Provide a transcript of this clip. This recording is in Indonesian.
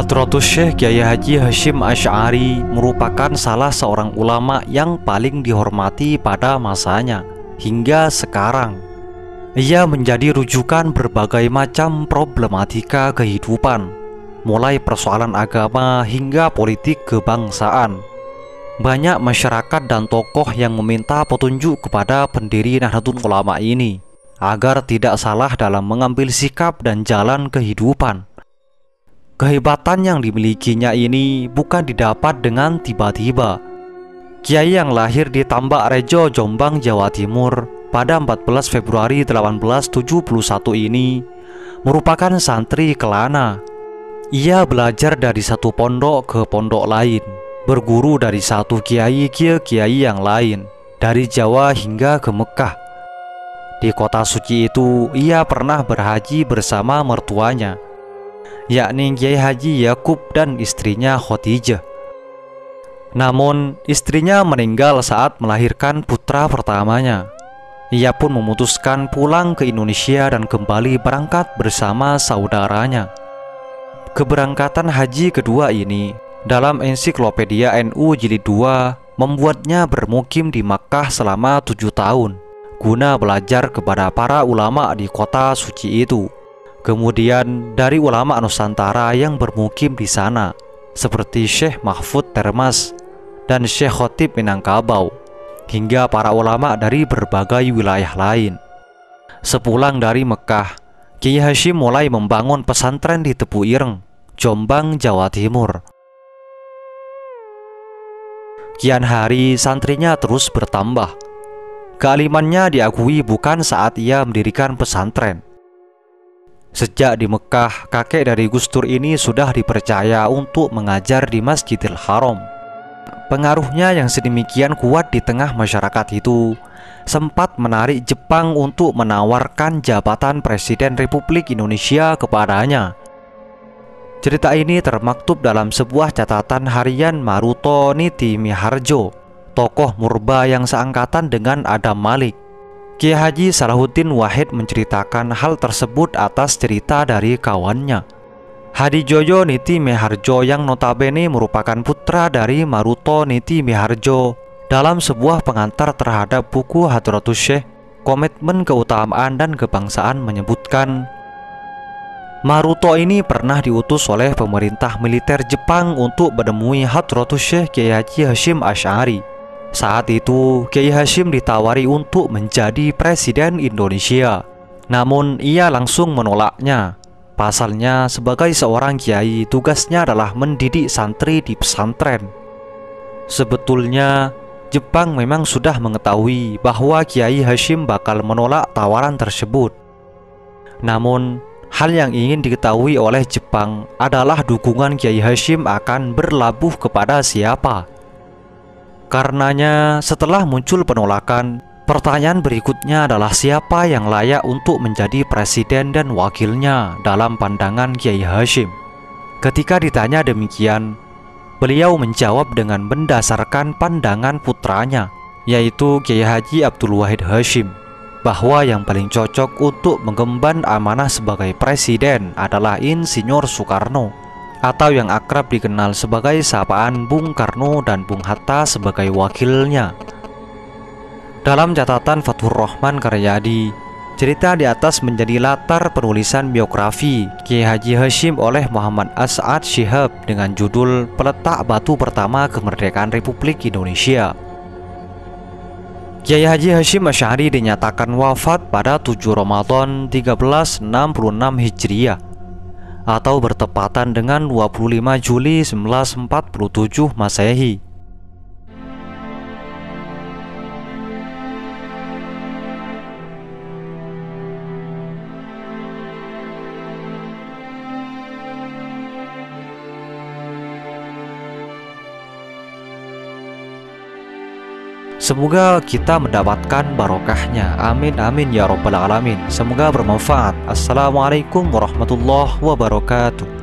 Hadratus Syekh Kiai Haji Hashim Ash'ari merupakan salah seorang ulama yang paling dihormati pada masanya hingga sekarang. Ia menjadi rujukan berbagai macam problematika kehidupan, mulai persoalan agama hingga politik kebangsaan. Banyak masyarakat dan tokoh yang meminta petunjuk kepada pendiri Nahdlatul Ulama ini agar tidak salah dalam mengambil sikap dan jalan kehidupan. Kehebatan yang dimilikinya ini bukan didapat dengan tiba-tiba. Kiai yang lahir di Tambak Rejo, Jombang, Jawa Timur pada 14 Februari 1871 ini merupakan santri kelana. Ia belajar dari satu pondok ke pondok lain, berguru dari satu kiai ke kiai yang lain, dari Jawa hingga ke Mekah. Di kota suci itu, ia pernah berhaji bersama mertuanya yakni Kiai Haji Yakub dan istrinya Khotijah. Namun, istrinya meninggal saat melahirkan putra pertamanya. Ia pun memutuskan pulang ke Indonesia dan kembali berangkat bersama saudaranya. Keberangkatan haji kedua ini dalam ensiklopedia NU jilid 2 membuatnya bermukim di Makkah selama tujuh tahun guna belajar kepada para ulama di kota suci itu. Kemudian dari ulama Nusantara yang bermukim di sana seperti Syekh Mahfud Termas dan Syekh Khotib Minangkabau hingga para ulama dari berbagai wilayah lain. Sepulang dari Mekah, Kiai Hashim mulai membangun pesantren di Tepu Ireng, Jombang, Jawa Timur. Kian hari santrinya terus bertambah. Kealimannya diakui bukan saat ia mendirikan pesantren, Sejak di Mekah, kakek dari Gustur ini sudah dipercaya untuk mengajar di Masjidil Haram. Pengaruhnya yang sedemikian kuat di tengah masyarakat itu sempat menarik Jepang untuk menawarkan jabatan Presiden Republik Indonesia kepadanya. Cerita ini termaktub dalam sebuah catatan harian Maruto Niti Miharjo, tokoh murba yang seangkatan dengan Adam Malik. Kiai Haji Salahuddin Wahid menceritakan hal tersebut atas cerita dari kawannya. Hadi Joyo Niti Meharjo yang notabene merupakan putra dari Maruto Niti Meharjo dalam sebuah pengantar terhadap buku Hadratus Syekh Komitmen Keutamaan dan Kebangsaan menyebutkan Maruto ini pernah diutus oleh pemerintah militer Jepang untuk menemui Hadratus Syekh Kiai Haji Hashim Ash'ari saat itu, Kiai Hashim ditawari untuk menjadi presiden Indonesia. Namun, ia langsung menolaknya. Pasalnya, sebagai seorang kiai, tugasnya adalah mendidik santri di pesantren. Sebetulnya, Jepang memang sudah mengetahui bahwa Kiai Hashim bakal menolak tawaran tersebut. Namun, hal yang ingin diketahui oleh Jepang adalah dukungan Kiai Hashim akan berlabuh kepada siapa. Karenanya, setelah muncul penolakan, pertanyaan berikutnya adalah siapa yang layak untuk menjadi presiden dan wakilnya dalam pandangan Kiai Hashim. Ketika ditanya demikian, beliau menjawab dengan mendasarkan pandangan putranya, yaitu Kiai Haji Abdul Wahid Hashim, bahwa yang paling cocok untuk mengemban amanah sebagai presiden adalah Insinyur Soekarno atau yang akrab dikenal sebagai sapaan Bung Karno dan Bung Hatta sebagai wakilnya. Dalam catatan Fathur Rahman Karyadi, cerita di atas menjadi latar penulisan biografi Kiai Haji Hashim oleh Muhammad As'ad Shihab dengan judul Peletak Batu Pertama Kemerdekaan Republik Indonesia. Kiai Haji Hashim Asy'ari dinyatakan wafat pada 7 Ramadan 1366 Hijriah atau bertepatan dengan 25 Juli 1947 Masehi. Semoga kita mendapatkan barokahnya. Amin amin ya robbal alamin. Semoga bermanfaat. Assalamualaikum warahmatullahi wabarakatuh